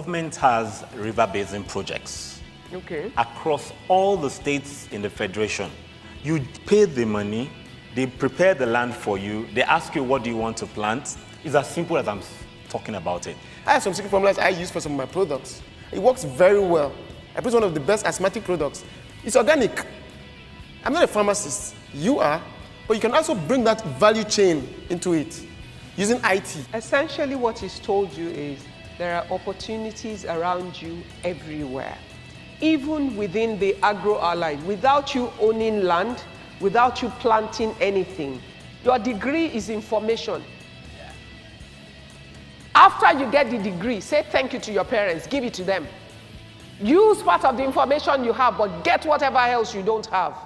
government has river basin projects Okay. across all the states in the federation. You pay the money, they prepare the land for you, they ask you what do you want to plant. It's as simple as I'm talking about it. I have some secret formulas I use for some of my products. It works very well. I put one of the best asthmatic products. It's organic. I'm not a pharmacist. You are. But you can also bring that value chain into it using IT. Essentially, what he's told you is there are opportunities around you everywhere, even within the agro allied. Without you owning land, without you planting anything, your degree is information. After you get the degree, say thank you to your parents, give it to them. Use part of the information you have, but get whatever else you don't have.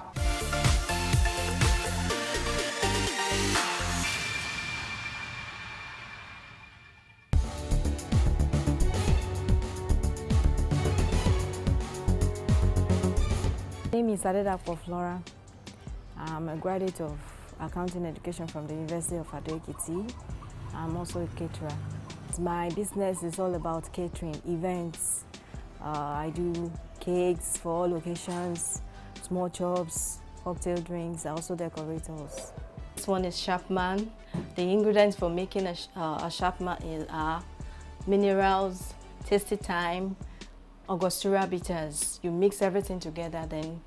My name is Adedapo Flora. I'm a graduate of accounting education from the University of Ado-Ekiti. I'm also a caterer. My business is all about catering, events. Uh, I do cakes for all occasions, small chops, cocktail drinks. I also decorate. This one is Chapman. The ingredients for making a, uh, a Chapman are minerals, tasty thyme, Angostura bitters. You mix everything together, then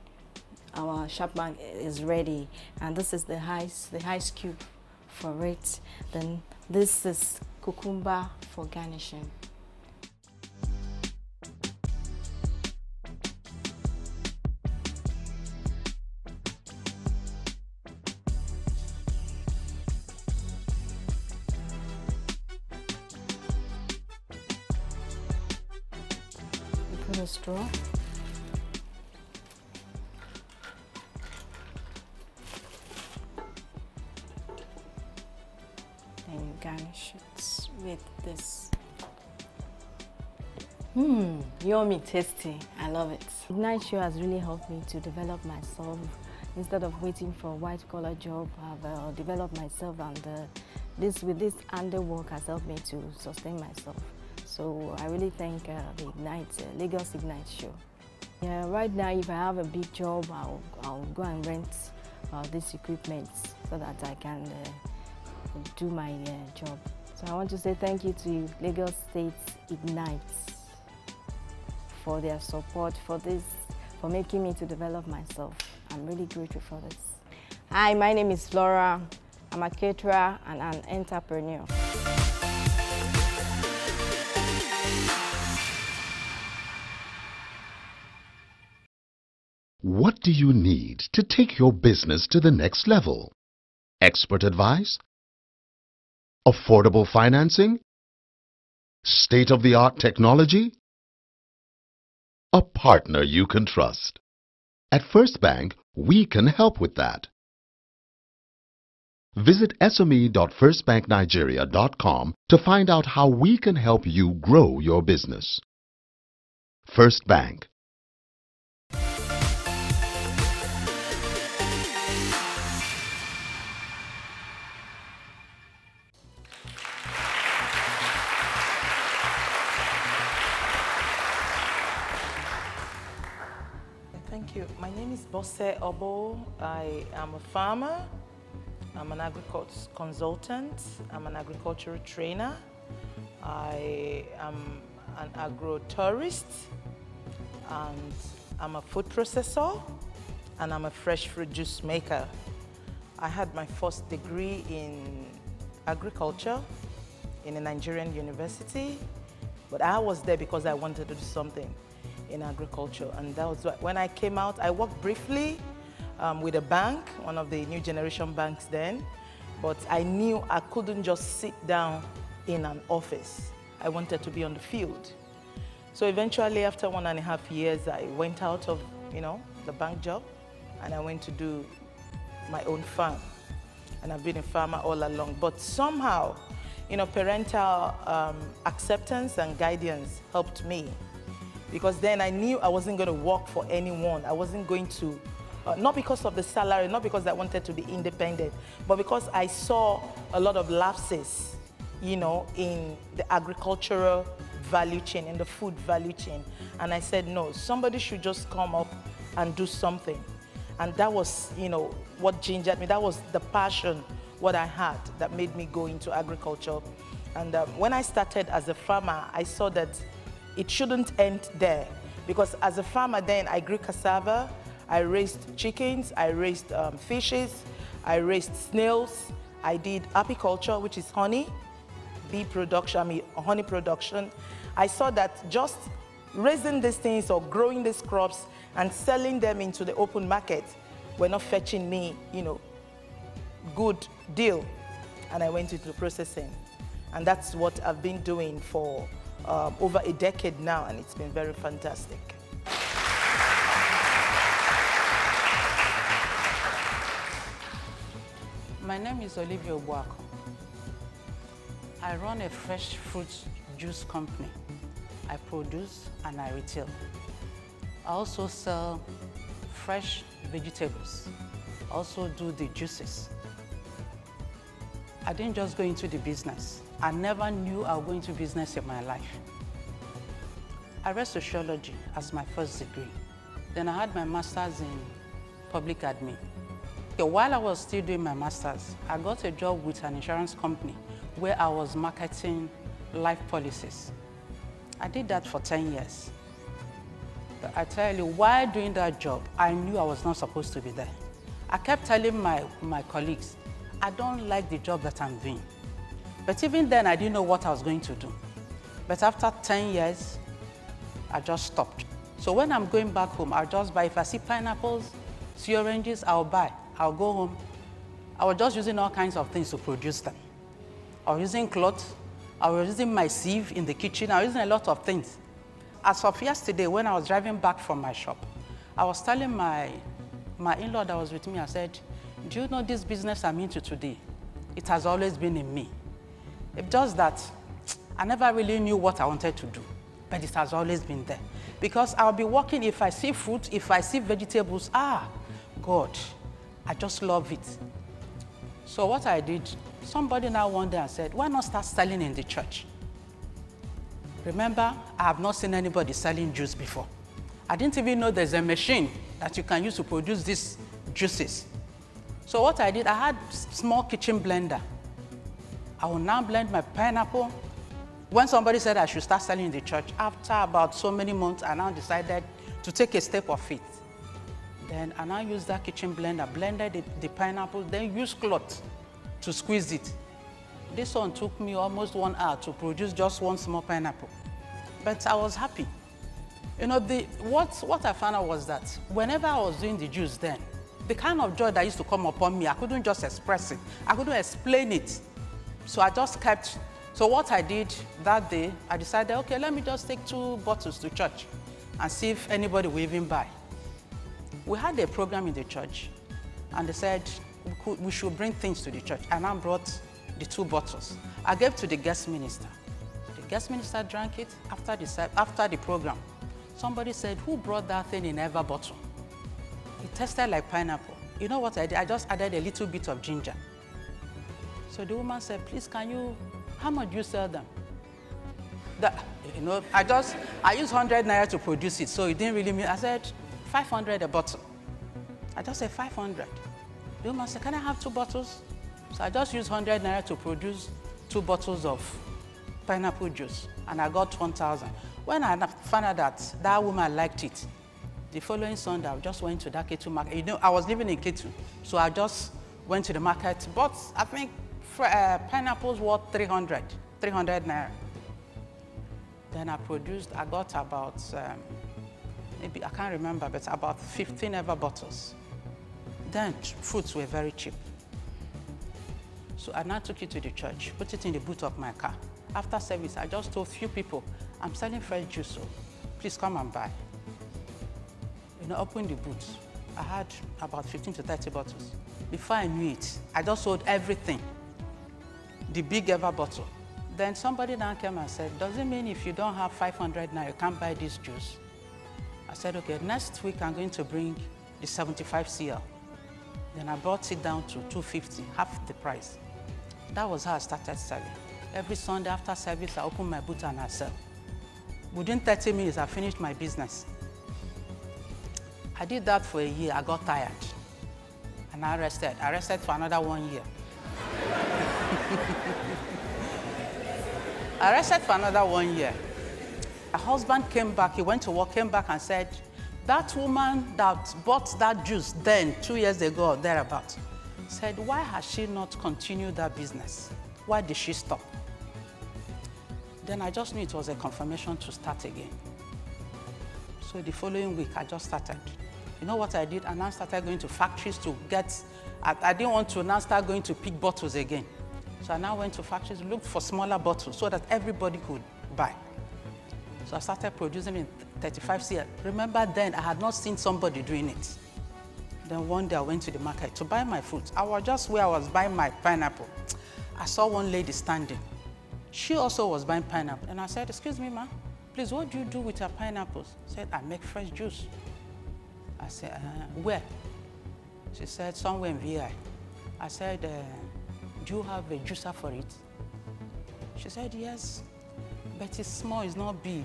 our Chapman is ready. And this is the ice, the ice cube for it. Then this is cucumber for garnishing. Put straw. Then you garnish it with this. Mmm, yummy, tasty. I love it. Ignite Show has really helped me to develop myself. Instead of waiting for a white collar job, I've uh, developed myself and uh, this with this handiwork has helped me to sustain myself. So I really thank uh, the Ignite, uh, Lagos Ignite Show. Yeah, right now if I have a big job, I'll, I'll go and rent uh, this equipment so that I can uh, do my uh, job. So I want to say thank you to Lagos State Ignite for their support, for this, for making me to develop myself. I'm really grateful for this. Hi, my name is Flora. I'm a caterer and an entrepreneur. What do you need to take your business to the next level? Expert advice? Affordable financing? State-of-the-art technology? A partner you can trust. At First Bank, we can help with that. Visit sme.firstbanknigeria.com to find out how we can help you grow your business. First Bank, name is Bosse Obo. I am a farmer. I'm an agriculture consultant. I'm an agricultural trainer. I am an agro-tourist. And I'm a food processor. And I'm a fresh fruit juice maker. I had my first degree in agriculture in a Nigerian university. But I was there because I wanted to do something in agriculture. And that was when I came out, I worked briefly um, with a bank, one of the new generation banks then. But I knew I couldn't just sit down in an office. I wanted to be on the field. So eventually, after one and a half years, I went out of, you know, the bank job and I went to do my own farm. And I've been a farmer all along. But somehow, you know, parental um, acceptance and guidance helped me because then I knew I wasn't going to work for anyone. I wasn't going to, uh, not because of the salary, not because I wanted to be independent, but because I saw a lot of lapses, you know, in the agricultural value chain, in the food value chain. And I said, no, somebody should just come up and do something. And that was, you know, what gingered me. That was the passion, what I had that made me go into agriculture. And um, when I started as a farmer, I saw that it shouldn't end there. Because as a farmer then, I grew cassava, I raised chickens, I raised um, fishes, I raised snails, I did apiculture, which is honey, bee production, I mean honey production. I saw that just raising these things or growing these crops and selling them into the open market were not fetching me, you know, good deal. And I went into processing. And that's what I've been doing for um, over a decade now, and it's been very fantastic. My name is Olivia Obuako. I run a fresh fruit juice company. I produce and I retail. I also sell fresh vegetables. Also do the juices. I didn't just go into the business. I never knew I would go into business in my life. I read sociology as my first degree. Then I had my master's in public admin. Okay, while I was still doing my master's, I got a job with an insurance company where I was marketing life policies. I did that for 10 years. But I tell you, while doing that job, I knew I was not supposed to be there. I kept telling my, my colleagues, I don't like the job that I'm doing. But even then, I didn't know what I was going to do. But after 10 years, I just stopped. So when I'm going back home, I'll just buy, if I see pineapples, see oranges, I'll buy. I'll go home. I was just using all kinds of things to produce them. I was using cloth, I was using my sieve in the kitchen, I was using a lot of things. As of yesterday, when I was driving back from my shop, I was telling my, my in-law that was with me, I said, do you know this business I'm into today? It has always been in me. It's just that I never really knew what I wanted to do, but it has always been there. Because I'll be walking, if I see fruit, if I see vegetables, ah, God, I just love it. So what I did, somebody now one day and said, why not start selling in the church? Remember, I have not seen anybody selling juice before. I didn't even know there's a machine that you can use to produce these juices. So what I did, I had small kitchen blender. I will now blend my pineapple. When somebody said I should start selling in the church, after about so many months, I now decided to take a step of it. Then I now use that kitchen blender, blended the, the pineapple, then use cloth to squeeze it. This one took me almost one hour to produce just one small pineapple. But I was happy. You know, the, what, what I found out was that whenever I was doing the juice then, the kind of joy that used to come upon me, I couldn't just express it. I couldn't explain it. So I just kept, so what I did that day, I decided, okay, let me just take two bottles to church and see if anybody will even buy. We had a program in the church and they said we, could, we should bring things to the church. And I brought the two bottles. I gave to the guest minister. The guest minister drank it after the, after the program. Somebody said, who brought that thing in Eva bottle? It tasted like pineapple. You know what I did? I just added a little bit of ginger. So the woman said, please, can you, how much do you sell them? That, you know, I just, I used 100 naira to produce it, so it didn't really mean, I said, 500 a bottle. I just said 500. The woman said, can I have two bottles? So I just used 100 naira to produce two bottles of pineapple juice, and I got 1,000. When I found out that that woman liked it, the following Sunday, I just went to that Ketu market. You know, I was living in Ketu, so I just went to the market, bought, I think, uh, pineapples worth 300, 300 naira. Then I produced, I got about, um, maybe, I can't remember, but about 15 Eva bottles. Then fruits were very cheap. So I now took it to the church, put it in the boot of my car. After service, I just told few people, I'm selling fresh juice, so please come and buy. You know, open the boot. I had about 15 to 30 bottles. Before I knew it, I just sold everything. The big Eva bottle. Then somebody now came and said, does it mean if you don't have 500 now, you can't buy this juice? I said, okay, next week I'm going to bring the 75 CL. Then I brought it down to 250, half the price. That was how I started selling. Every Sunday after service, I open my booth and I sell. Within 30 minutes, I finished my business. I did that for a year. I got tired. And I rested. I rested for another one year. I rested for another one year. A husband came back, he went to work, came back and said, that woman that bought that juice then, two years ago or thereabout, said, why has she not continued that business? Why did she stop? Then I just knew it was a confirmation to start again. So the following week, I just started. You know what I did? I now started going to factories to get, I, I didn't want to now start going to pick bottles again. So I now went to factories, looked for smaller bottles so that everybody could buy. So I started producing in 35 cl. Remember then, I had not seen somebody doing it. Then one day I went to the market to buy my fruit. I was just where I was buying my pineapple. I saw one lady standing. She also was buying pineapple. And I said, excuse me, ma, please, what do you do with your pineapples? She said, I make fresh juice. I said, uh, where? She said, somewhere in VI. I said, uh, do you have a juicer for it? She said, yes, but it's small, it's not big.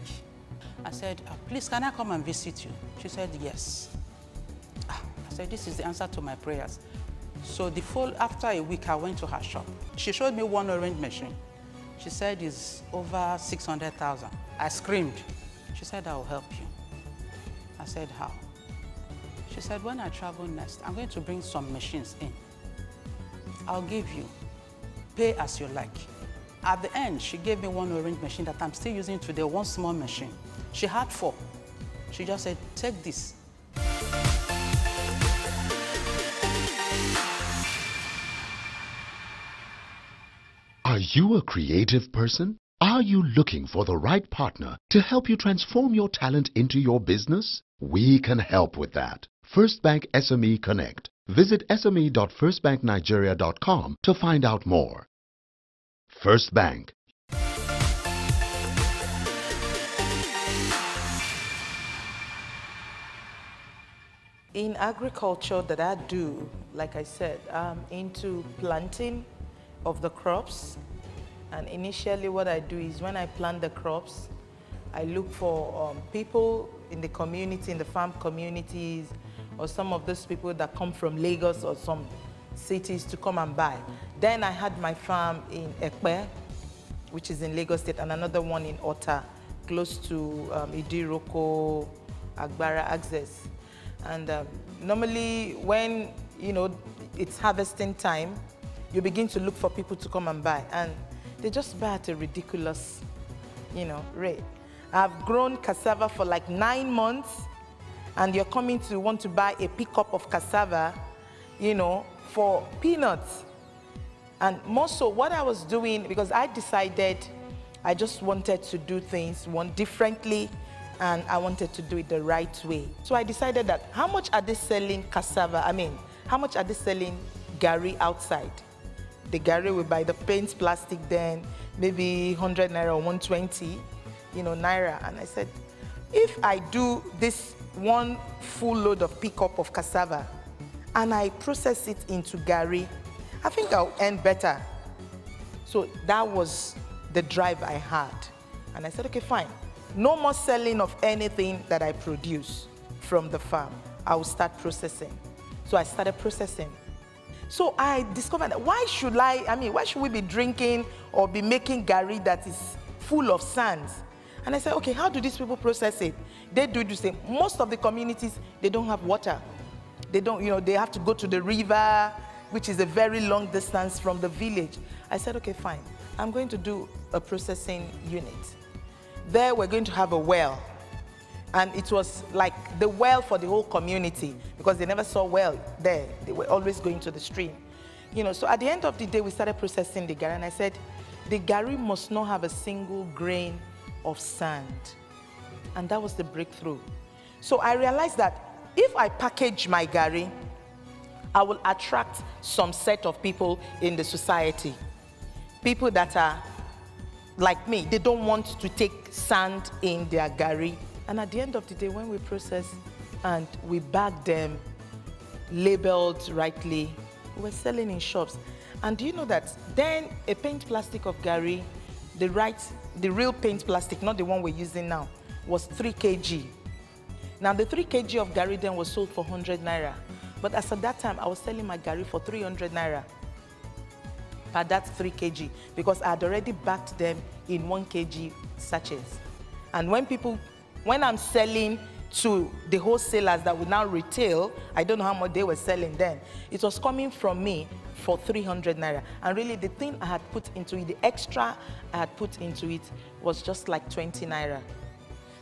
I said, uh, please, can I come and visit you? She said, yes. Ah, I said, this is the answer to my prayers. So the full, after a week, I went to her shop. She showed me one orange machine. She said it's over 600,000. I screamed. She said, I will help you. I said, how? She said, when I travel next, I'm going to bring some machines in. I'll give you. Pay as you like. At the end, she gave me one orange machine that I'm still using today, one small machine. She had four. She just said, take this. Are you a creative person? Are you looking for the right partner to help you transform your talent into your business? We can help with that. First Bank SME Connect. Visit sme.firstbanknigeria.com to find out more. First Bank. In agriculture that I do, like I said, I'm into planting of the crops. And initially what I do is when I plant the crops, I look for um, people in the community, in the farm communities, or some of those people that come from Lagos or some cities to come and buy. Then I had my farm in Epe, which is in Lagos State, and another one in Ota, close to um, Idiroko, Agbara access. And um, normally when, you know, it's harvesting time, you begin to look for people to come and buy. And they just buy at a ridiculous, you know, rate. I've grown cassava for like nine months, and you're coming to want to buy a pickup of cassava, you know, for peanuts. And more so, what I was doing, because I decided I just wanted to do things one differently and I wanted to do it the right way. So I decided that how much are they selling cassava? I mean, how much are they selling gari outside? The gari we buy the paint plastic then, maybe 100 naira or 120, you know, naira. And I said, if I do this one full load of pickup of cassava and I process it into gari, I think I'll earn better. So that was the drive I had. And I said, okay, fine. No more selling of anything that I produce from the farm. I will start processing. So I started processing. So I discovered that why should I, I mean, why should we be drinking or be making gari that is full of sands? And I said, okay, how do these people process it? They do the same. Most of the communities, they don't have water. They don't, you know, they have to go to the river, which is a very long distance from the village. I said, okay, fine. I'm going to do a processing unit. There we're going to have a well. And it was like the well for the whole community because they never saw well there. They were always going to the stream. You know, so at the end of the day, we started processing the gari and I said, the gari must not have a single grain of sand. And that was the breakthrough. So I realized that if I package my gari, I will attract some set of people in the society. People that are like me, they don't want to take sand in their gari. And at the end of the day, when we process and we bag them labeled rightly, we're selling in shops. And do you know that then a paint plastic of gari, the right, the real paint plastic, not the one we're using now, was 3 kg. Now, the 3 kg of gari then was sold for 100 naira. But as at that time, I was selling my gari for 300 naira per that 3 kg because I had already backed them in 1 kg sachets. And when people, when I'm selling to the wholesalers that would now retail, I don't know how much they were selling then, it was coming from me for 300 naira. And really the thing I had put into it, the extra I had put into it was just like 20 naira.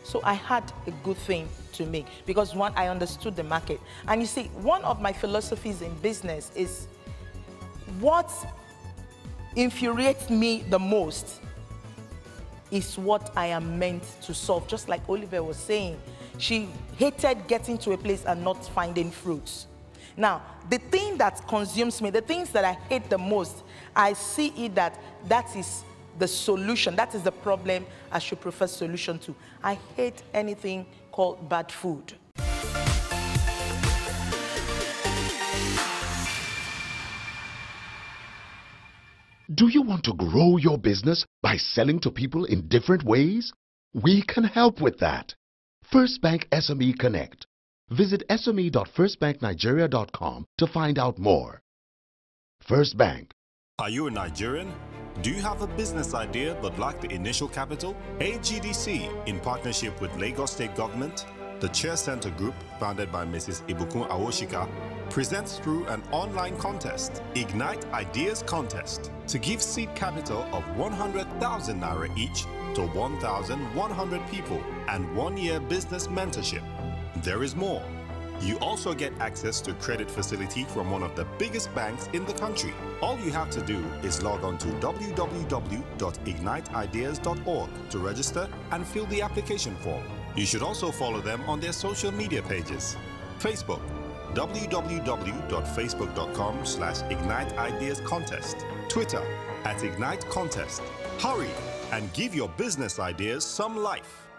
So I had a good thing to make because one, I understood the market. And you see, one of my philosophies in business is what infuriates me the most is what I am meant to solve. Just like Olivia was saying, she hated getting to a place and not finding fruits. Now, the thing that consumes me, the things that I hate the most, I see it that that is the solution. That is the problem I should prefer solution to. I hate anything called bad food. Do you want to grow your business by selling to people in different ways? We can help with that. First Bank SME Connect. Visit sme.firstbanknigeria.com to find out more. First Bank. Are you a Nigerian? Do you have a business idea but lack the initial capital? AGDC, in partnership with Lagos State Government, the Chair Center Group, founded by Mrs. Ibukun Awosika, presents through an online contest, Ignite Ideas Contest, to give seed capital of 100,000 naira each to 1,100 people and one year business mentorship. There is more. You also get access to credit facility from one of the biggest banks in the country. All you have to do is log on to www.igniteideas.org to register and fill the application form. You should also follow them on their social media pages. Facebook, www.facebook.com slash Ignite Ideas Contest. Twitter, at Ignite Contest. Hurry and give your business ideas some life.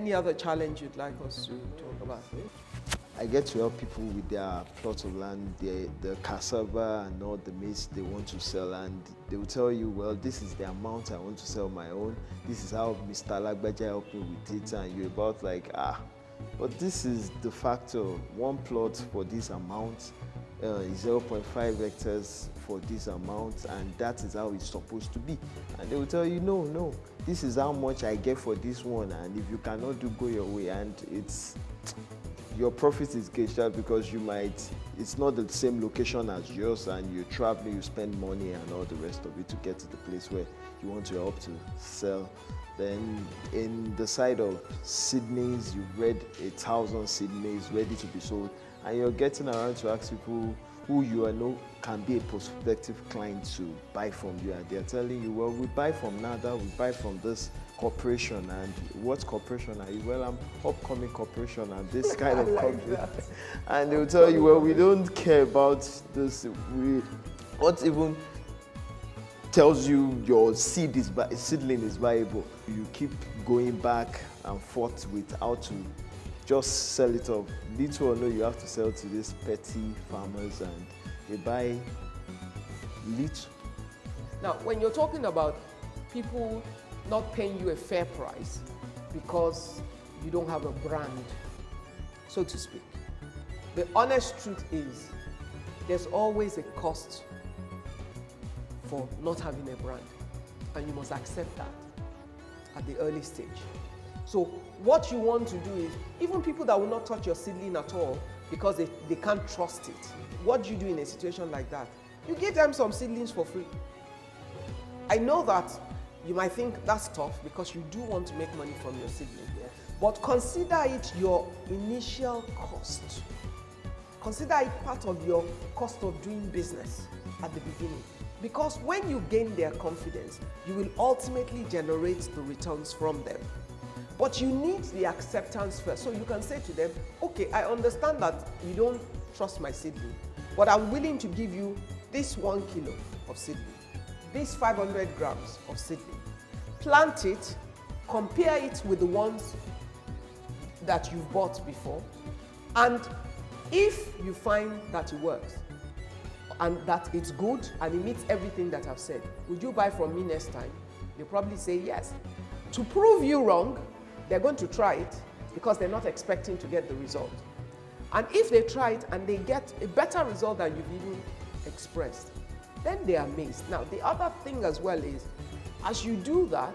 Any other challenge you'd like us to talk about? I get to help people with their plots of land, the cassava and all the maize they want to sell and they will tell you, well, this is the amount I want to sell my own. This is how Mr. Lagbaja helped me with it and you're about like, ah, but this is the factor. One plot for this amount uh, is 0.5 hectares for this amount and that is how it's supposed to be. And they will tell you, no, no, this is how much I get for this one and if you cannot do, go your way. And it's your profit is gauged out because you might it's not the same location as yours and you travel you spend money and all the rest of it to get to the place where you want to help to sell then in the side of Sydney's, you've read a thousand seedlings ready to be sold and you're getting around to ask people who you know can be a prospective client to buy from you. And they're telling you well we buy from nada we buy from this corporation and what corporation are you? Well i'm upcoming corporation and this kind of like company. and they'll tell you well we don't care about this. We what even tells you your seed is seedling is viable you keep going back and forth with how to just sell it off little or no you have to sell to these petty farmers and they buy little Now, when you're talking about people not paying you a fair price because you don't have a brand, so to speak, the honest truth is there's always a cost for not having a brand, and you must accept that at the early stage. So, what you want to do is, even people that will not touch your seedling at all because they, they can't trust it, what do you do in a situation like that? You give them some seedlings for free. I know that you might think that's tough because you do want to make money from your seedling. But consider it your initial cost. Consider it part of your cost of doing business at the beginning. Because when you gain their confidence, you will ultimately generate the returns from them. But you need the acceptance first. So you can say to them, okay, I understand that you don't trust my seedling, but I'm willing to give you this one kilo of seedling, this 500 grams of seedling. Plant it, compare it with the ones that you've bought before. And if you find that it works and that it's good and it meets everything that I've said, would you buy from me next time? They'll probably say yes. To prove you wrong, they're going to try it because they're not expecting to get the result. And if they try it and they get a better result than you've even expressed, then they're amazed. Now, the other thing as well is, as you do that,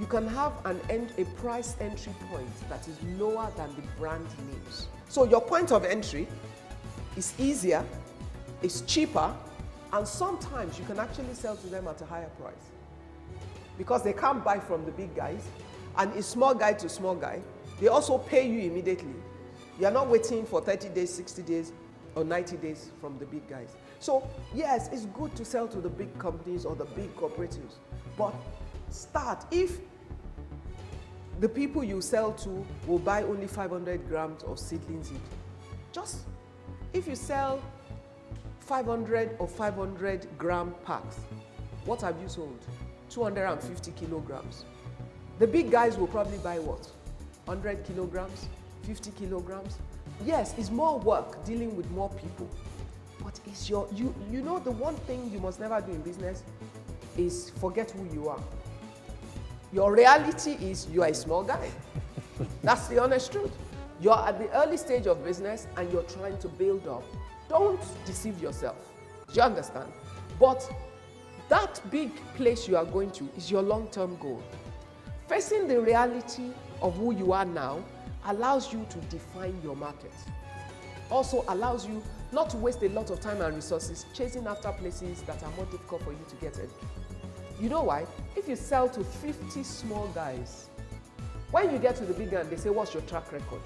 you can have an end, a price entry point that is lower than the brand names. So your point of entry is easier, it's cheaper, and sometimes you can actually sell to them at a higher price. Because they can't buy from the big guys, and it's small guy to small guy. They also pay you immediately. You are not waiting for 30 days, 60 days, or 90 days from the big guys. So, yes, it's good to sell to the big companies or the big cooperatives, but start. If the people you sell to will buy only 500 grams of seedlings seed, just if you sell 500 or 500 gram packs, what have you sold? 250 kilograms. The big guys will probably buy what? 100 kilograms, 50 kilograms. Yes, it's more work dealing with more people. But it's your, you, you know, the one thing you must never do in business is forget who you are. Your reality is you are a small guy. That's the honest truth. You're at the early stage of business and you're trying to build up. Don't deceive yourself. Do you understand? But that big place you are going to is your long term goal. Facing the reality of who you are now allows you to define your market. Also allows you not to waste a lot of time and resources chasing after places that are more difficult for you to get into. You know why? If you sell to 50 small guys, when you get to the big guy, they say, what's your track record?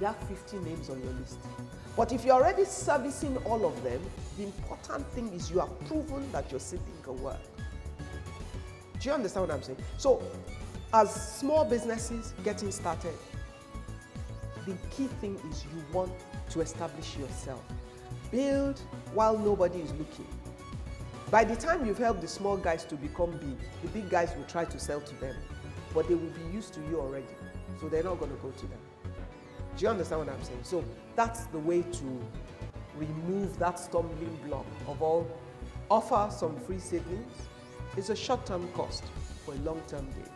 You have 50 names on your list. But if you're already servicing all of them, the important thing is you have proven that your seedling can work. Do you understand what I'm saying? So, as small businesses getting started, the key thing is you want to establish yourself. Build while nobody is looking. By the time you've helped the small guys to become big, the big guys will try to sell to them, but they will be used to you already, so they're not going to go to them. Do you understand what I'm saying? So that's the way to remove that stumbling block of all. Offer some free seedlings. It's a short-term cost for a long-term gain.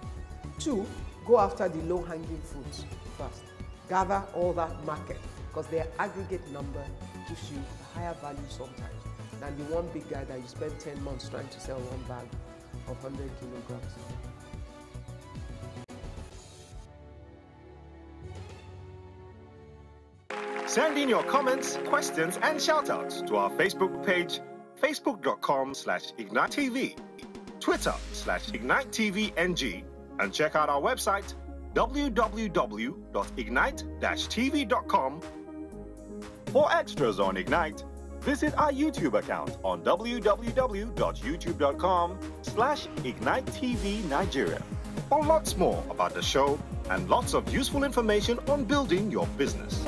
Two, go after the low-hanging fruits first. Gather all that market because their aggregate number gives you a higher value sometimes than the one big guy that you spend 10 months trying to sell one bag of 100 kilograms. Send in your comments, questions, and shoutouts to our Facebook page, facebook.com slash IgniteTV, Twitter slash IgniteTVNG, and check out our website, www.ignite-tv.com. For extras on Ignite, visit our YouTube account on www.youtube.com slash IgniteTV Nigeria for lots more about the show and lots of useful information on building your business.